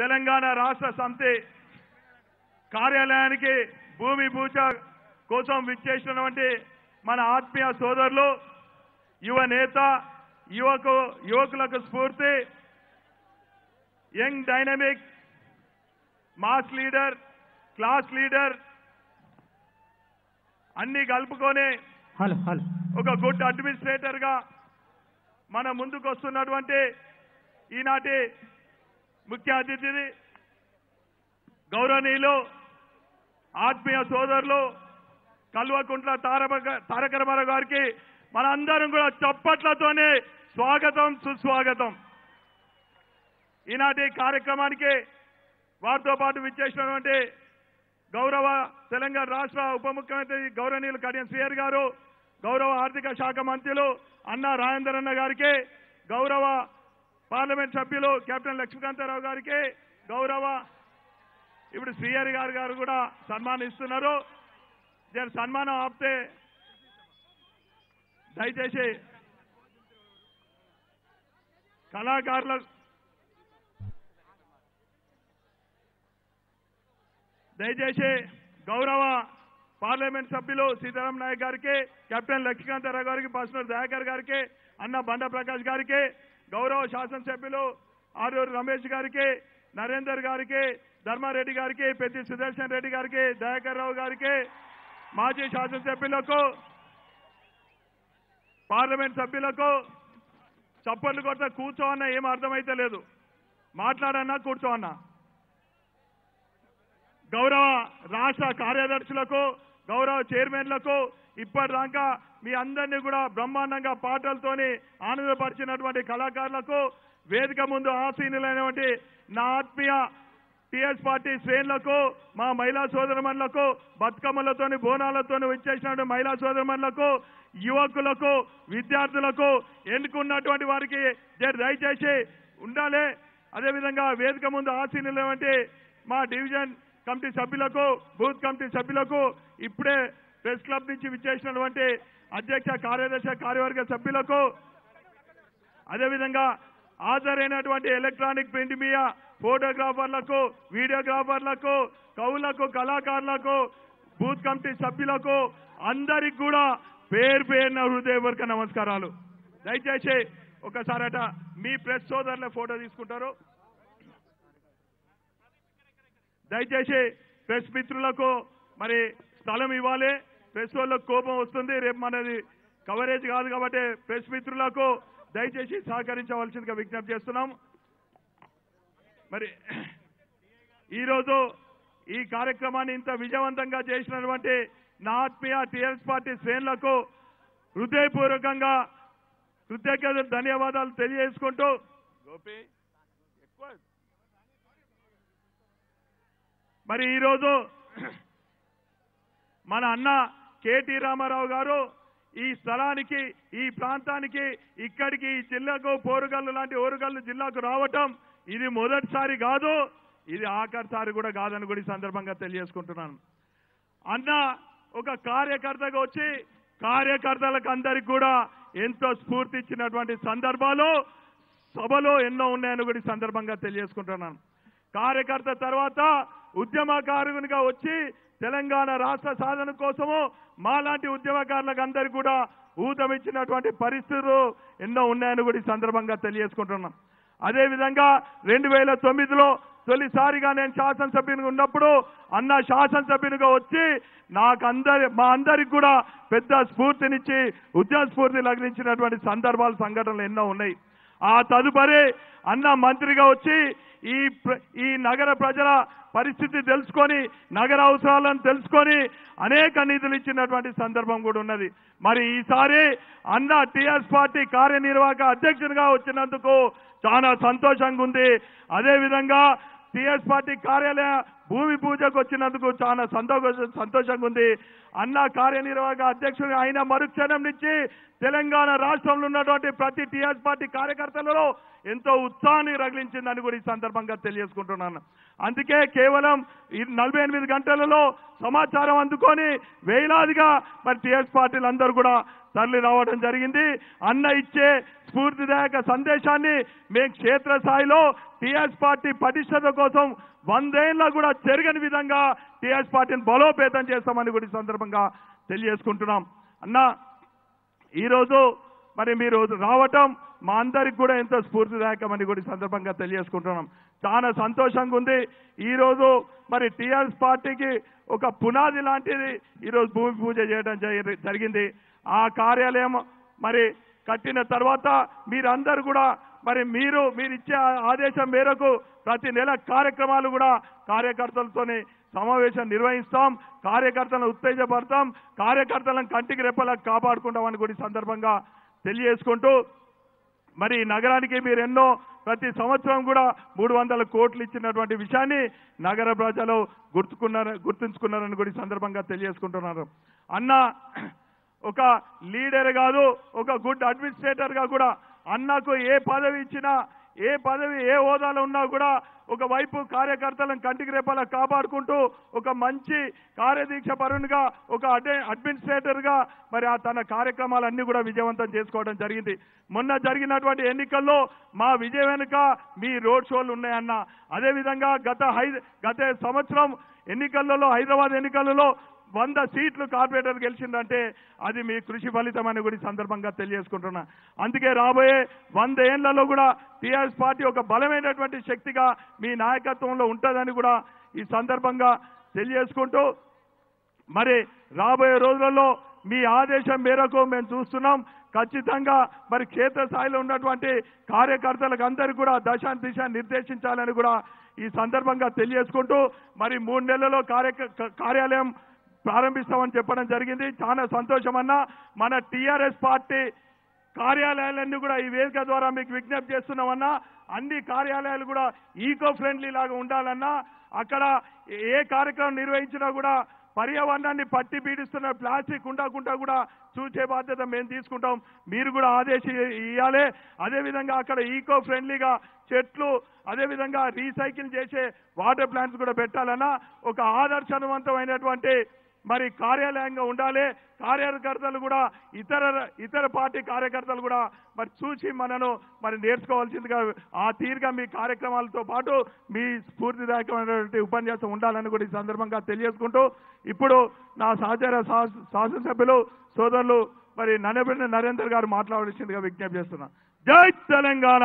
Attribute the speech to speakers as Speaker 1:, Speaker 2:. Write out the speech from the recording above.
Speaker 1: తెలంగాణ రాష్ట్ర సమితి కార్యాలయానికి భూమి పూజ కోసం విచ్చేసినటువంటి మన ఆత్మీయ సోదరులు యువ నేత యువకు యువకులకు స్ఫూర్తి. Young dynamic mass leader class leader అన్ని కలుపుకొని ఒక గుడ్ అడ్మినిస్ట్రేటర్గా మన ముందుకు వస్తున్నటువంటి ఈనాటి ముఖ్య అతిథిని గౌరవనీయులు ఆత్మీయ సోదరులు కల్వకుంట్ల తారక తారక రామారావు గారికి మనందరం కూడా చప్పట్లతోనే స్వాగతం సుస్వాగతం. ఈనాటి కార్యక్రమానికి వారితో పాటు విచ్చేసినటువంటి గౌరవ తెలంగాణ రాష్ట్ర ఉప ముఖ్యమంత్రి గౌరవనీయులు కడియం శ్రీయర్ గారు గౌరవ ఆర్థిక శాఖ మంత్రులు అన్న రాజేందర్ అన్న గారికి గౌరవ పార్లమెంట్ సభ్యులు కెప్టెన్ లక్ష్మీకాంతారావు గారికి గౌరవ ఇప్పుడు శ్రీహరి గారు గారు కూడా సన్మానిస్తున్నారు నేను సన్మానం ఆపితే దయచేసి కళాకారుల దయచేసి గౌరవ పార్లమెంట్ సభ్యులు సీతారాం నాయక్ గారికి కెప్టెన్ లక్ష్మీకాంతారావు గారికి పర్సనల్ దయాకర్ గారికి అన్న బండ ప్రకాష్ గారికి గౌరవ శాసనసభ్యులు ఆరూరు రమేష్ గారికి నరేందర్ గారికి ధర్మారెడ్డి గారికి పెద్ది సుదర్శన్ రెడ్డి గారికి దయాకర్ రావు గారికి మాజీ శాసనసభ్యులకు పార్లమెంట్ సభ్యులకు చప్పట్లు కొట్ట కూర్చో అన్న ఏం అర్థమైతే లేదు. మాట్లాడన్నా కూర్చో అన్నా. గౌరవ రాష్ట్ర కార్యదర్శులకు గౌరవ చైర్మన్లకు ఇప్పటిదాకా మీ అందరినీ కూడా బ్రహ్మాండంగా పాటలతోని ఆనందపరిచినటువంటి కళాకారులకు వేదిక ముందు ఆసీనులైనటువంటి నా ఆత్మీయ టిఎస్ పార్టీ శ్రేణులకు మా మహిళా సోదరమణులకు బతుకమ్మలతోని బోనాలతోని వచ్చేసినటువంటి మహిళా సోదరమణులకు యువకులకు విద్యార్థులకు ఎన్నుకున్నటువంటి వారికి దయచేసి ఉండాలి. అదేవిధంగా వేదిక ముందు ఆసీనులైనటువంటి మా డివిజన్ కమిటీ సభ్యులకు బూత్ కమిటీ సభ్యులకు ఇప్పుడే ప్రెస్ క్లబ్ నుంచి విచ్చేసినటువంటి అధ్యక్ష కార్యదర్శి కార్యవర్గ సభ్యులకు అదేవిధంగా హాజరైనటువంటి ఎలక్ట్రానిక్ ప్రింట్ మీడియా ఫోటోగ్రాఫర్లకు వీడియోగ్రాఫర్లకు కవులకు కళాకారులకు బూత్ కమిటీ సభ్యులకు అందరికి కూడా పేరు పేరున హృదయపూర్వక నమస్కారాలు. దయచేసి ఒకసారట మీ ప్రెస్ సోదరుల ఫోటో తీసుకుంటారు. దయచేసి ప్రెస్ మిత్రులకు మరి స్థలం ఇవ్వాలి. ప్రెస్ వాళ్ళకు కోపం వస్తుంది. రేపు మనది కవరేజ్ కాదు కాబట్టి ప్రెస్ మిత్రులకు దయచేసి సహకరించవలసిందిగా విజ్ఞప్తి చేస్తున్నాం. మరి ఈరోజు ఈ కార్యక్రమాన్ని ఇంత విజయవంతంగా చేసినటువంటి నా ఆత్మీయ టీఆర్ఎస్ పార్టీ శ్రేణులకు హృదయపూర్వకంగా కృతజ్ఞతలు ధన్యవాదాలు తెలియజేసుకుంటూ గోపి ఎక్కువ మరి ఈరోజు మన అన్న కేటీ రామారావు గారు ఈ స్థలానికి ఈ ప్రాంతానికి ఇక్కడికి ఈ జిల్లాకు పోరుగల్లు లాంటి ఓరుగల్లు జిల్లాకు రావటం ఇది మొదటిసారి కాదు ఇది ఆఖరిసారి కూడా కాదని కూడా ఈ సందర్భంగా తెలియజేసుకుంటున్నాను. అన్న ఒక కార్యకర్తగా వచ్చి కార్యకర్తలకు అందరికి కూడా ఎంతో స్ఫూర్తి ఇచ్చినటువంటి సందర్భాలు సభలో ఎన్నో ఉన్నాయని కూడా సందర్భంగా తెలియజేసుకుంటున్నాను. కార్యకర్త తర్వాత ఉద్యమకారునిగా వచ్చి తెలంగాణ రాష్ట్ర సాధన కోసము మాలాంటి ఉద్యమకారులకు అందరికీ కూడా ఊతమిచ్చినటువంటి పరిస్థితులు ఎన్నో ఉన్నాయని కూడా ఈ సందర్భంగా తెలియజేసుకుంటున్నాం. అదేవిధంగా రెండు వేల తొమ్మిదిలో తొలిసారిగా నేను శాసనసభ్యునిగా ఉన్నప్పుడు అన్న శాసనసభ్యునిగా వచ్చి నాకు అందరి మా అందరికి కూడా పెద్ద స్ఫూర్తినిచ్చి ఉద్యమ స్ఫూర్తి లగ్నించినటువంటి సందర్భాలు సంఘటనలు ఎన్నో ఉన్నాయి. ఆ తదుపరి అన్న మంత్రిగా వచ్చి ఈ ప్ర- ఈ నగర ప్రజల పరిస్థితి తెలుసుకొని నగర అవసరాలను తెలుసుకొని అనేక నిధులు ఇచ్చినటువంటి సందర్భం కూడా ఉన్నది. మరి ఈసారి అన్న టిఆర్ఎస్ పార్టీ కార్యనిర్వాహక అధ్యక్షునిగా వచ్చినందుకు చాలా సంతోషంగా ఉంది. అదేవిధంగా టీఎస్ పార్టీ కార్యాలయ భూమి పూజకు వచ్చినందుకు చాలా సంతోష సంతోషంగా ఉంది అన్న కార్యనిర్వాహక అధ్యక్షుడు అయిన మరుక్షణం నుంచి తెలంగాణ రాష్ట్రంలో ఉన్నటువంటి ప్రతి టీఆర్ఎస్ పార్టీ కార్యకర్తలలో ఎంతో ఉత్సాహాన్ని రగిలించిందని కూడా ఈ సందర్భంగా తెలియజేసుకుంటున్నాను. అందుకే కేవలం ఈ నలభై ఎనిమిది గంటలలో సమాచారం అందుకొని వేలాదిగా మరి టీఆర్ఎస్ పార్టీలు అందరూ కూడా తరలి రావడం జరిగింది. అన్న ఇచ్చే స్ఫూర్తిదాయక సందేశాన్ని మేము క్షేత్రస్థాయిలో టీఆర్ఎస్ పార్టీ పటిష్టత కోసం వందేళ్ళ కూడా జరగని విధంగా టీఆర్ఎస్ పార్టీని బలోపేతం చేస్తామని కూడా ఈ సందర్భంగా తెలియజేసుకుంటున్నాం. అన్న ఈరోజు మరి మీరు రావటం మా అందరికి కూడా ఎంతో స్ఫూర్తిదాయకమని కూడా సందర్భంగా తెలియజేసుకుంటున్నాం. చాలా సంతోషంగా ఉంది. ఈరోజు మరి టీఆర్ఎస్ పార్టీకి ఒక పునాది లాంటిది ఈరోజు భూమి పూజ చేయడం జరి- జరిగింది. ఆ కార్యాలయం మరి కట్టిన తర్వాత మీరందరూ కూడా మరి మీరు మీరు ఇచ్చే ఆదేశం మేరకు ప్రతి నెల కార్యక్రమాలు కూడా కార్యకర్తలతోనే సమావేశం నిర్వహిస్తాం కార్యకర్తలను ఉత్తేజపడతాం కార్యకర్తలను కంటికి రెప్పలా కాపాడుకుంటామని కూడా సందర్భంగా తెలియజేసుకుంటూ మరి ఈ నగరానికి మీరు ఎన్నో ప్రతి సంవత్సరం కూడా మూడు వందల కోట్లు ఇచ్చినటువంటి విషయాన్ని నగర ప్రజలు గుర్తుకున్నారు గుర్తుంచుకున్నారని కూడా సందర్భంగా తెలియజేసుకుంటున్నారు. అన్న ఒక లీడర్ కాదు ఒక గుడ్ అడ్మినిస్ట్రేటర్గా కూడా అన్నకు ఏ పదవి ఇచ్చినా ఏ పదవి ఏ హోదాలో ఉన్నా కూడా ఒకవైపు కార్యకర్తలను కంటికి రేపలా కాపాడుకుంటూ ఒక మంచి కార్యదీక్ష పరునిగా ఒక అడ్మి- అడ్మినిస్ట్రేటర్గా మరి ఆ తన కార్యక్రమాలన్నీ కూడా విజయవంతం చేసుకోవడం జరిగింది. మొన్న జరిగినటువంటి ఎన్నికల్లో మా విజయ వెనుక మీ రోడ్ షోలు ఉన్నాయన్న. అదేవిధంగా గత హై గత సంవత్సరం ఎన్నికలలో హైదరాబాద్ ఎన్నికలలో వంద సీట్లు కార్పొరేటర్ గెలిచిందంటే అది మీ కృషి ఫలితం అని కూడా సందర్భంగా తెలియజేసుకుంటున్నా. అందుకే రాబోయే వంద ఏళ్ళలో కూడా టీఆర్ఎస్ పార్టీ ఒక బలమైనటువంటి శక్తిగా మీ నాయకత్వంలో ఉంటుందని కూడా ఈ సందర్భంగా తెలియజేసుకుంటూ మరి రాబోయే రోజులలో మీ ఆదేశం మేరకు మేము చూస్తున్నాం. ఖచ్చితంగా మరి క్షేత్రస్థాయిలో ఉన్నటువంటి కార్యకర్తలకు అందరికీ కూడా దశ దిశ నిర్దేశించాలని కూడా ఈ సందర్భంగా తెలియజేసుకుంటూ మరి మూడు నెలల్లో కార్య కార్యాలయం ప్రారంభిస్తామని చెప్పడం జరిగింది. చాలా సంతోషం అన్న. మన టీఆర్ఎస్ పార్టీ కార్యాలయాలన్నీ కూడా ఈ వేదిక ద్వారా మీకు విజ్ఞప్తి చేస్తున్నామన్నా అన్ని. కార్యాలయాలు కూడా ఈకో ఫ్రెండ్లీ లాగా ఉండాలన్నా. అక్కడ ఏ కార్యక్రమం నిర్వహించినా కూడా పర్యావరణాన్ని పట్టి పీడిస్తున్న ప్లాస్టిక్ ఉండకుండా కూడా చూసే బాధ్యత మేము తీసుకుంటాం. మీరు కూడా ఆదేశం ఇవ్వాలి అదేవిధంగా అక్కడ ఈకో ఫ్రెండ్లీగా చెట్లు అదేవిధంగా రీసైకిల్ చేసే వాటర్ ప్లాంట్స్ కూడా పెట్టాలన్నా. ఒక ఆదర్శవంతమైనటువంటి మరి కార్యాలయంగా ఉండాలి. కార్యకర్తలు కూడా ఇతర ఇతర పార్టీ కార్యకర్తలు కూడా మరి చూసి మనను మరి నేర్చుకోవాల్సిందిగా ఆ తీరుగా మీ కార్యక్రమాలతో పాటు మీ స్ఫూర్తిదాయకమైనటువంటి ఉపన్యాసం ఉండాలని కూడా ఈ సందర్భంగా తెలియజేసుకుంటూ ఇప్పుడు నా సహచర శాస- శాసనసభ్యులు సోదరులు మరి నన్నబిడ్డ నరేందర్ గారు మాట్లాడాల్సిందిగా విజ్ఞప్తి చేస్తున్నా. జై తెలంగాణ!